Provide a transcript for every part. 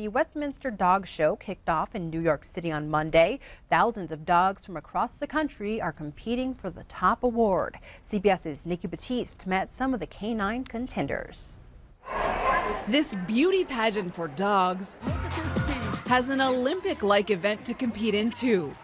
The Westminster Dog Show kicked off in New York City on Monday. Thousands of dogs from across the country are competing for the top award. CBS's Nikki Battiste met some of the canine contenders. This beauty pageant for dogs has an Olympic-like event to compete in too.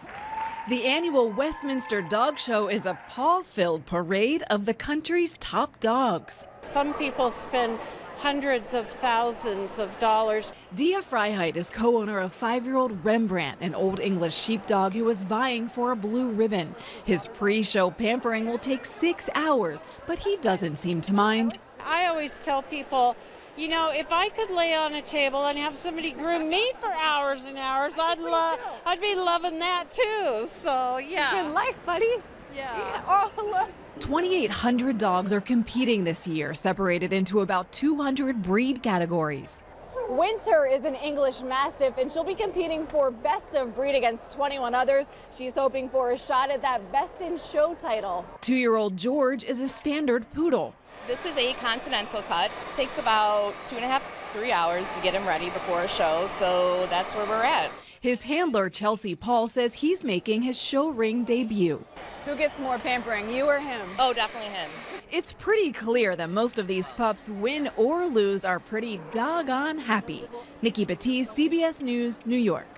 The annual Westminster Dog Show is a paw-filled parade of the country's top dogs. Some people spend hundreds of thousands of dollars. Dia Freiheit is co-owner of five-year-old Rembrandt, an Old English sheepdog who is vying for a blue ribbon. His pre-show pampering will take six hours, but he doesn't seem to mind. I always tell people, you know, if I could lay on a table and have somebody groom me for hours and hours, I'd love, I'd be loving that too. So yeah. Good life, buddy. Yeah. yeah. Oh, look. 2,800 dogs are competing this year, separated into about 200 breed categories. Winter is an English Mastiff, and she'll be competing for Best of Breed against 21 others. She's hoping for a shot at that Best in Show title. Two-year-old George is a standard poodle. This is a continental cut. It takes about two and a half, three hours to get him ready before a show, so that's where we're at. His handler, Chelsea Paul, says he's making his show ring debut. Who gets more pampering, you or him? Oh, definitely him. It's pretty clear that most of these pups, win or lose, are pretty doggone happy. Nikki Battiste, CBS News, New York.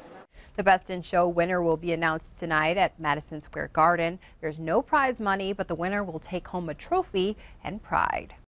The Best in Show winner will be announced tonight at Madison Square Garden. There's no prize money, but the winner will take home a trophy and pride.